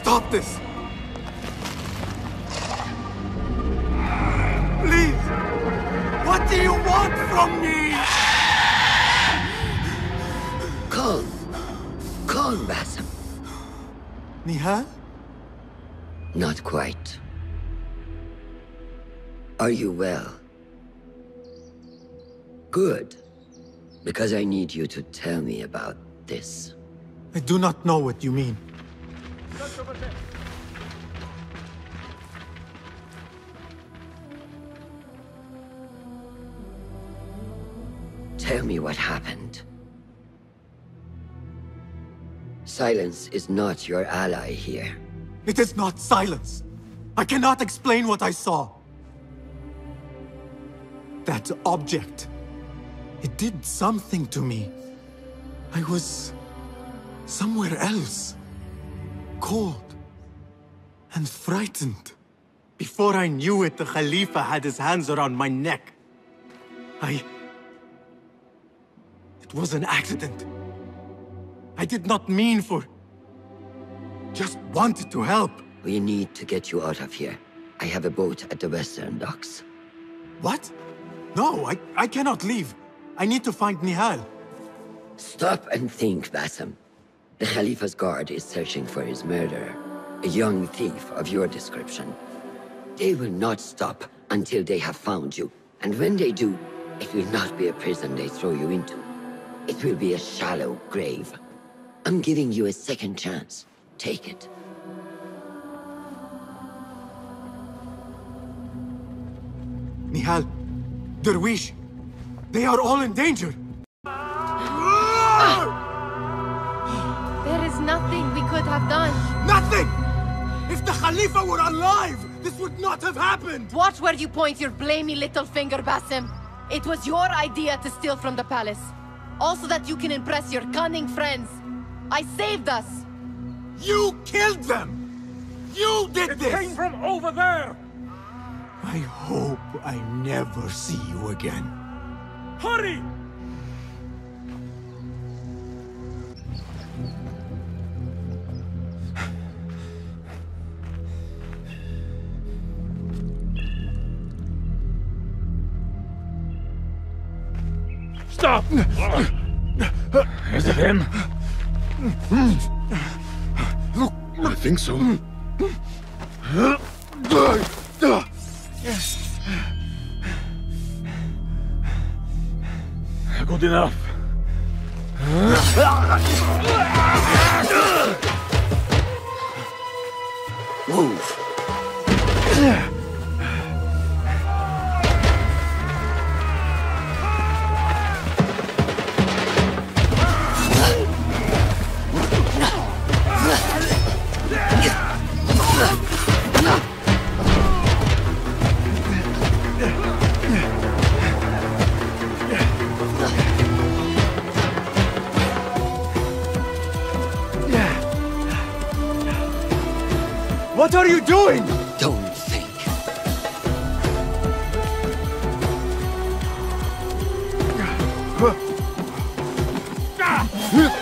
Stop this! Please! What do you want from me? Calm. Calm, Basim. Nehal? Not quite. Are you well? Good. Because I need you to tell me about this. I do not know what you mean. Tell me what happened. Silence is not your ally here. It is not silence. I cannot explain what I saw. That object. It did something to me. I was... somewhere else. Cold. And frightened. Before I knew it, the Khalifa had his hands around my neck. I... It was an accident. I did not mean for... Just wanted to help. We need to get you out of here. I have a boat at the western docks. What? No, I, I cannot leave. I need to find Nehal. Stop and think, Basim. The Khalifa's guard is searching for his murderer. A young thief of your description. They will not stop until they have found you. And when they do, it will not be a prison they throw you into. It will be a shallow grave. I'm giving you a second chance. Take it. Nehal, Derwish, they are all in danger. Nothing we could have done. Nothing! If the Khalifa were alive, this would not have happened! Watch where you point your blamey little finger, Basim. It was your idea to steal from the palace. Also that you can impress your cunning friends. I saved us. You killed them! You did It this! came from over there! I hope I never see you again. Hurry! Stop! Is it him? Look, I think so. Good enough. Move! What are you doing? Don't think. Ah!